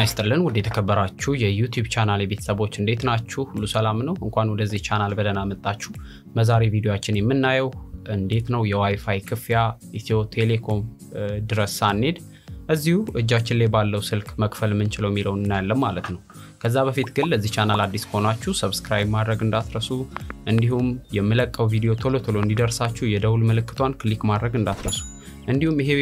ይስጥልን ውድ የተከበራችሁ የዩቲዩብ ቻናል ቤተሰቦች እንዴት ናችሁ? ሁሉ ሰላም ነው? እንኳን ወደዚህ ቻናል በደህና መጣችሁ። በዛሬ ቪዲዮችን የምናየው እንዴት ነው የዋይፋይ ክፍያ ኢትዮ ቴሌኮም ድረስ ሳንሄድ እዚሁ እጃችን ላይ ባለው ስልክ መክፈል የምንችለው የሚለውን እናያለን ማለት ነው። ከዛ በፊት ግን ለዚህ ቻናል አዲስ ከሆናችሁ subscribe ማድረግ እንዳትረሱ፣ እንዲሁም የምለቀው ቪዲዮ ቶሎ ቶሎ እንዲደርሳችሁ የደውል ምልክቷን click ማድረግ እንዳትረሱ፣ እንዲሁም ይሄ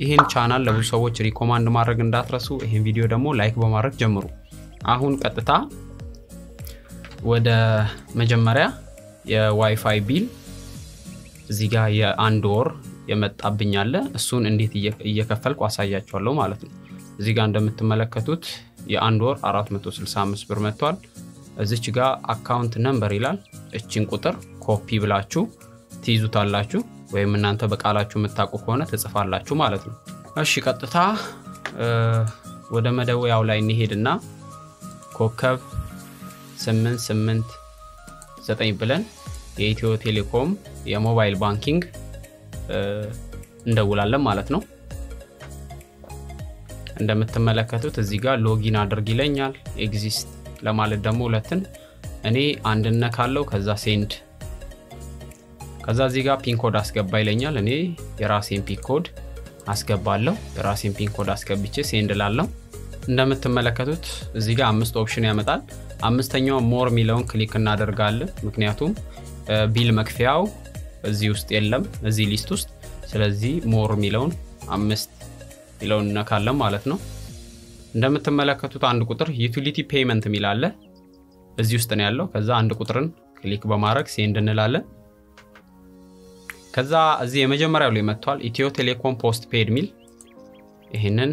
ይህን ቻናል ለብዙ ሰዎች recommend ማድረግ እንዳትረሱ። ይህን ቪዲዮ ደግሞ like በማድረግ ጀምሩ። አሁን ቀጥታ ወደ መጀመሪያ የዋይፋይ bill እዚህ ጋር የአንድ ወር የመጣብኝ አለ። እሱን እንዴት እየከፈልኩ አሳያችኋለሁ ማለት ነው። እዚህ ጋር እንደምትመለከቱት የአንድ ወር 465 ብር መጥቷል። እዚች ጋር account number ይላል። እችን ቁጥር ኮፒ ብላችሁ ትይዙታላችሁ ወይም እናንተ በቃላችሁ የምታውቁ ከሆነ ትጽፋላችሁ ማለት ነው። እሺ ቀጥታ ወደ መደወያው ላይ እንሄድና ኮከብ 889 ብለን የኢትዮ ቴሌኮም የ mobile banking እንደውላለን ማለት ነው። እንደምትመለከቱት እዚህ ጋር login አድርግ ይለኛል። exit ለማለት ደግሞ ሁለትን እኔ አንድን እነካለው ከዛ send ከዛ እዚህ ጋር PIN code አስገባ ይለኛል። እኔ የራሴን PIN code አስገባለሁ። የራሴን PIN code አስገብቼ send እላለው እንደምትመለከቱት እዚህ ጋር አምስት option ያመጣል። አምስተኛው more የሚለውን click እናደርጋለን። ምክንያቱም bill መክፈያው እዚህ ውስጥ የለም እዚህ list ውስጥ። ስለዚህ more የሚለውን አምስት የሚለውን እነካለን ማለት ነው። እንደምትመለከቱት አንድ ቁጥር utility payment የሚል አለ እዚህ ውስጥ ነው ያለው። ከዛ አንድ ቁጥርን click በማድረግ send እንላለን። ከዛ እዚህ የመጀመሪያው ላይ መጥቷል ኢትዮ ቴሌኮም post paid ሚል ይህንን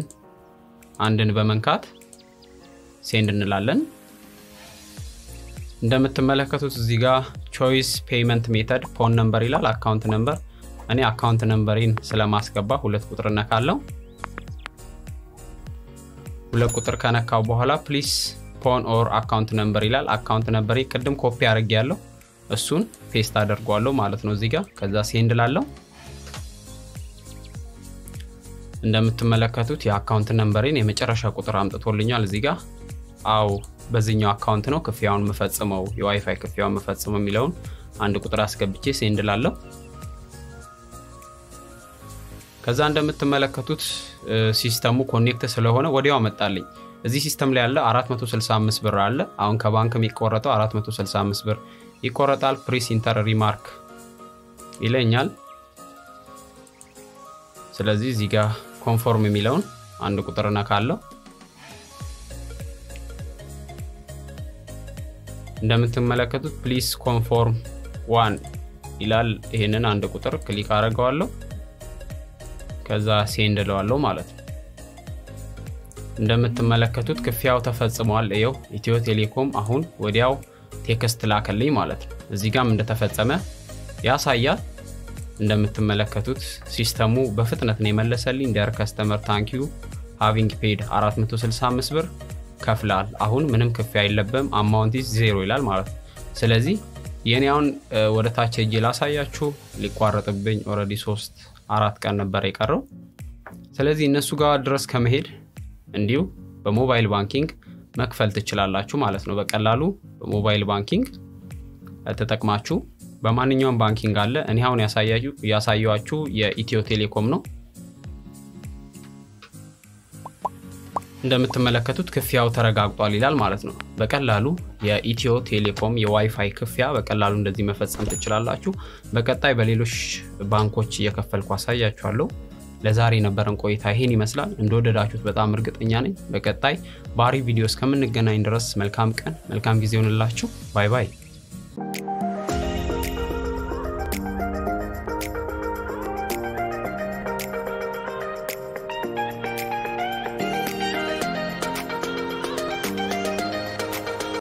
አንድን በመንካት send እንላለን። እንደምትመለከቱት እዚህ ጋር choice payment method phone number ይላል። account number እኔ account number ኤን ስለማስገባ ሁለት ቁጥር እነካለው። ሁለት ቁጥር ከነካው በኋላ please phone or account number ይላል። account number ኤ ቅድም ኮፒ አድርጌ ያለው እሱን paste አደርገዋለሁ ማለት ነው እዚህ ጋር። ከዛ send እላለው እንደምትመለከቱት የ account number ኤን የመጨረሻ ቁጥር አምጥቶልኛል እዚህ ጋር። አዎ በዚህኛው account ነው ክፍያውን የምፈጽመው የዋይፋይ ክፍያውን የምፈጽመው የሚለውን አንድ ቁጥር አስገብቼ send እላለው። ከዛ እንደምትመለከቱት system ኡ connect ስለሆነ ወዲያው አመጣልኝ። እዚህ system ላይ ያለ 465 ብር አለ። አሁን ከባንክ የሚቆረጠው 465 ብር ይቆረጣል። please enter remark ይለኛል። ስለዚህ እዚህ ጋር confirm የሚለውን አንድ ቁጥር እነካለው። እንደምትመለከቱት please confirm one ይላል። ይህንን አንድ ቁጥር click አድርገዋለሁ። ከዛ send እለዋለሁ ማለት ነው። እንደምትመለከቱት ክፍያው ተፈጽሟል። ይኸው ኢትዮ ቴሌኮም አሁን ወዲያው text ላከልኝ ማለት ነው። እዚህ ጋርም እንደተፈጸመ ያሳያል። እንደምትመለከቱት system ኡ በፍጥነት ነው የመለሰልኝ። dear customer thank you having paid 465 ብር ከፍሏል። አሁን ምንም ክፍያ የለብም። amount zero ይላል ማለት ነው። ስለዚህ የኔ አሁን ወደ ታች ሄጄ ላሳያችሁ። ሊቋረጥብኝ already ሶስት አራት ቀን ነበር የቀረው። ስለዚህ እነሱ ጋር ድረስ ከመሄድ እንዲሁ በ mobile banking መክፈል ትችላላችሁ ማለት ነው። በቀላሉ በ mobile banking ተጠቅማችሁ በማንኛውም banking አለ። እኔ አሁን ያሳያችሁ የኢትዮ ቴሌኮም ነው። እንደምትመለከቱት ክፍያው ተረጋግጧል ይላል ማለት ነው። በቀላሉ የኢትዮ ቴሌኮም የዋይፋይ ክፍያ በቀላሉ እንደዚህ መፈጸም ትችላላችሁ። በቀጣይ በሌሎች ባንኮች እየከፈልኩ አሳያችኋለሁ። ለዛሬ የነበረን ቆይታ ይሄን ይመስላል። እንደወደዳችሁት በጣም እርግጠኛ ነኝ። በቀጣይ ባሪፍ ቪዲዮ እስከምንገናኝ ድረስ መልካም ቀን፣ መልካም ጊዜ ይሆንላችሁ። bye bye።